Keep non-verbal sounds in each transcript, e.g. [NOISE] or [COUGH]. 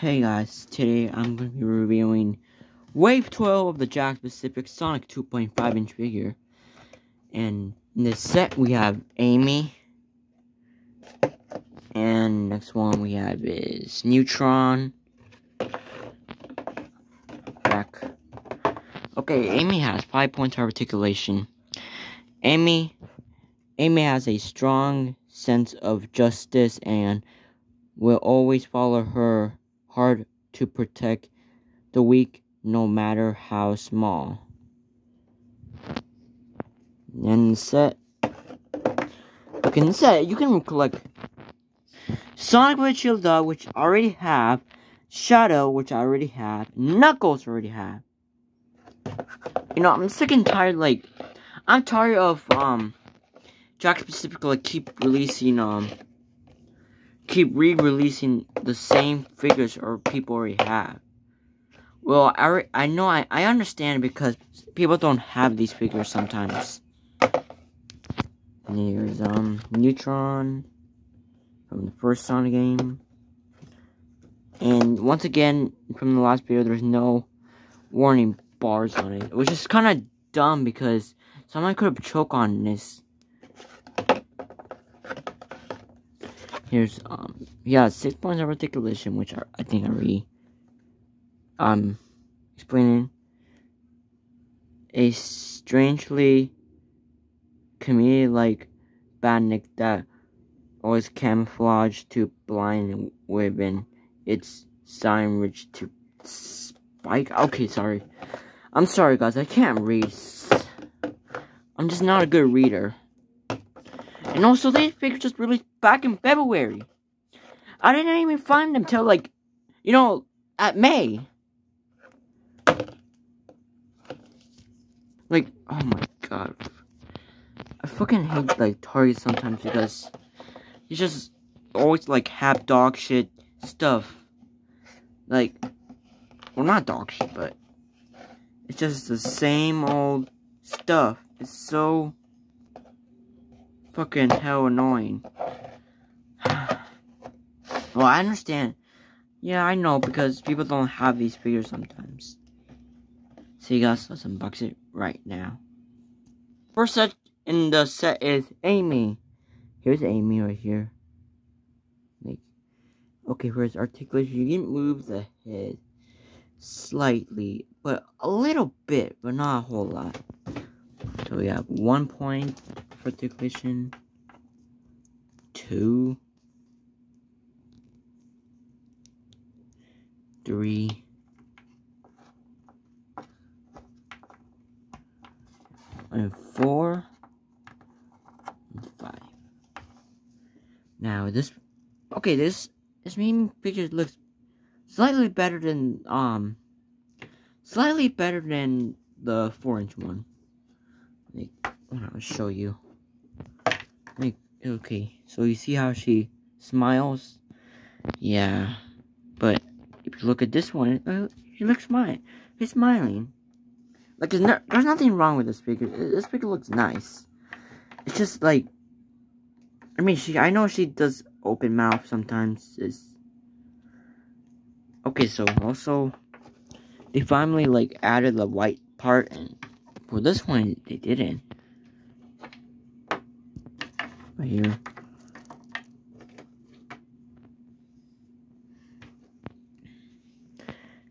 Hey guys, today I'm going to be reviewing Wave 12 of the Jakks Pacific Sonic 2.5 inch figure. And in this set we have Amy. And next one we have is Newtron. Back. Okay, Amy has 5 points of articulation. Amy Amy has a strong sense of justice and will always follow her hard to protect the weak no matter how small. And set. Okay, in set, you can collect Sonic with Shield Dog, which I already have, Shadow, which I already have, Knuckles already have. You know, I'm sick and tired, like, I'm tired of, um, Jack specifically like, keep releasing, um, keep re-releasing the same figures or people already have. Well, I, I know I, I understand because people don't have these figures sometimes. And here's um Newtron from the first Sonic game. And once again, from the last video, there's no warning bars on it, which is kind of dumb because someone could have choked on this Here's, um, yeah, six points of articulation, which are, I think I already, um, explaining. A strangely comedian-like badnik that always camouflaged to blind women. It's sign rich to spike. Okay, sorry. I'm sorry, guys. I can't read. I'm just not a good reader. And also, these figures just released back in February. I didn't even find them till, like, you know, at May. Like, oh my god. I fucking hate, like, Target sometimes because you just always, like, have dog shit stuff. Like, well, not dog shit, but it's just the same old stuff. It's so fucking hell annoying. [SIGHS] well, I understand. Yeah, I know, because people don't have these figures sometimes. So you guys, let's unbox it right now. First set in the set is Amy. Here's Amy right here. Like, okay, his articulation, you can move the head slightly, but a little bit, but not a whole lot. So we have one point Two. Three. And four. And five. Now this okay, this this meme picture looks slightly better than um slightly better than the four inch one. Like, I'll show you. Okay, so you see how she smiles? Yeah, but if you look at this one, uh, looks smiling. She's smiling. Like, there's, no, there's nothing wrong with this figure. This figure looks nice. It's just like, I mean, she. I know she does open mouth sometimes. Is okay. So also, they finally like added the white part, and for this one, they didn't right here.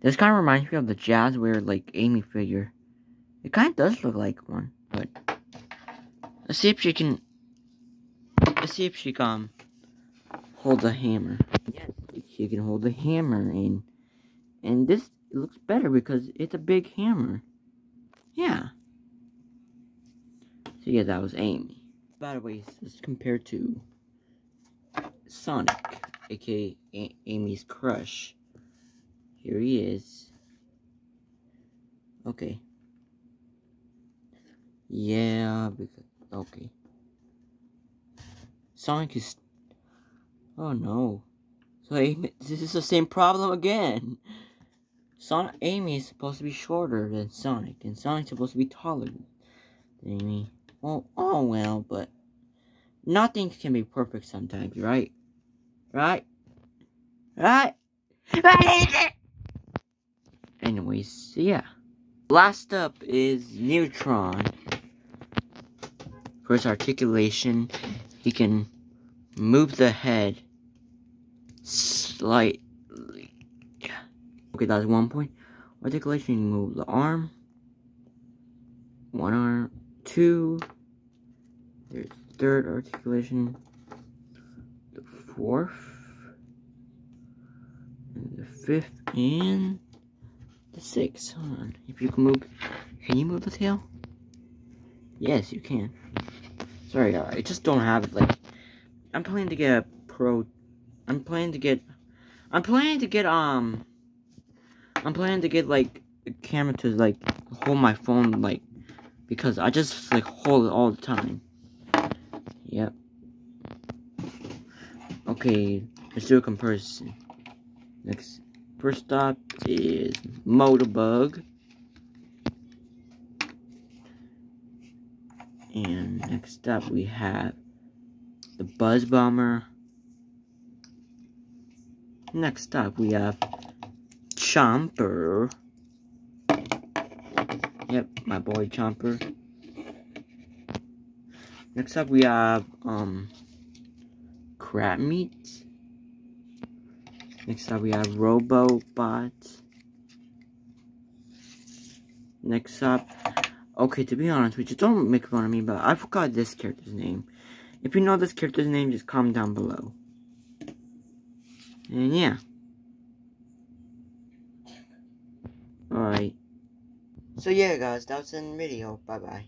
This kind of reminds me of the Jazzwares, like, Amy figure. It kind of does look like one, but... Let's see if she can... Let's see if she um, can hold the hammer. Yes, she can hold the hammer, and... And this looks better because it's a big hammer. Yeah. So yeah, that was Amy by the way, this is compared to Sonic, aka A Amy's crush. Here he is. Okay. Yeah, because, okay. Sonic is, oh no. So Amy, this is the same problem again. Sonic, Amy is supposed to be shorter than Sonic, and Sonic's supposed to be taller than Amy. Well, oh well, but nothing can be perfect sometimes, right? Right? Right? Right? [LAUGHS] Anyways, yeah. Last up is Newtron. For his articulation, he can move the head slightly. Okay, that's one point. Articulation, move the arm. One arm, two. There's third articulation. The fourth. And the fifth. And the sixth. Hold on. If you can move. Can you move the tail? Yes, you can. Sorry, I just don't have, like... I'm planning to get a pro... I'm planning to get... I'm planning to get, um... I'm planning to get, like, a camera to, like, hold my phone, like... Because I just, like, hold it all the time. Yep. Okay, let's do a comparison. Next, first stop is Motorbug. And next up we have the Buzz Bomber. Next up we have Chomper. Yep, my boy Chomper. Next up we have um Crabmeat. Next up we have Robobot. Next up, okay, to be honest with you, don't make fun of me, but I forgot this character's name. If you know this character's name, just comment down below. And yeah. Alright. So yeah guys, that that's the video. Bye bye.